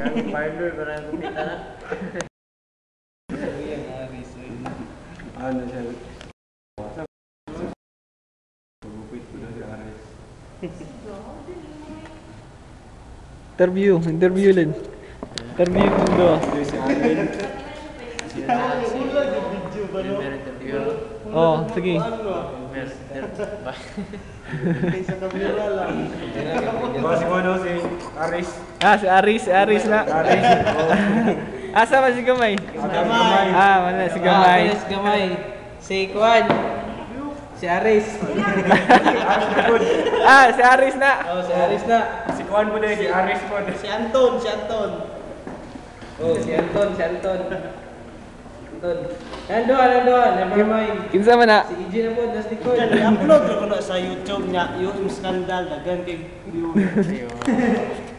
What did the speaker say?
Parlor, parang kumita na. Ano siya? Pagupit ko na si Ares. Interview, interview din. Interview mo do. Si Alvin. Meron interview. Oh, sige. Meron Diba si Mono, si Aris. Ah, si Aris, si Aris na. Aris. Asa ba si Gamay? Gamay. Ah, wala si Gamay. Aris Gamay. Si Kwan. Si Aris. Ah, si Aris na. Oh, si Aris na. Si Kwan mo na, si Aris mo. Si Anton, si Anton. Oh, si Anton, si Anton. Anton. Nandoan, nandoan. Never mind. Kinsa man na? Si EJ na po, das likod. I-upload ko na sa YouTube niya, yung scandal, dagan kay view.